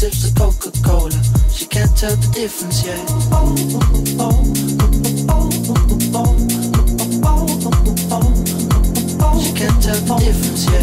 sips of Coca Cola. She can't tell the difference yet. She can't tell the difference yet.